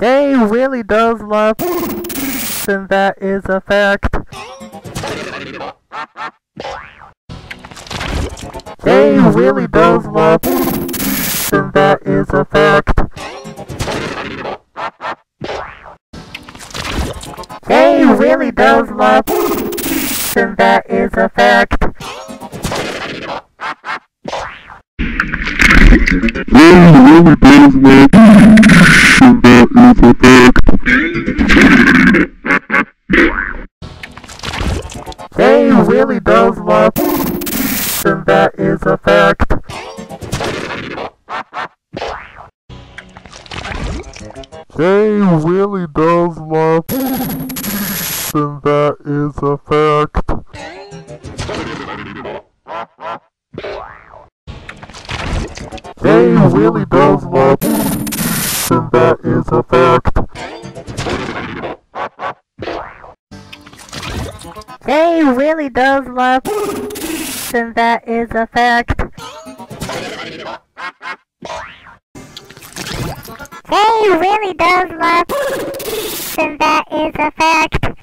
Jay really does love and that is a fact. Jay really does love and that is a fact. Jay really does love and that is a fact. Jay really does love and that is a fact. Jay really does love and that is a fact. Jay really does love and that is a fact. Jay really does love and that is a fact. Jay really does love and that is a fact.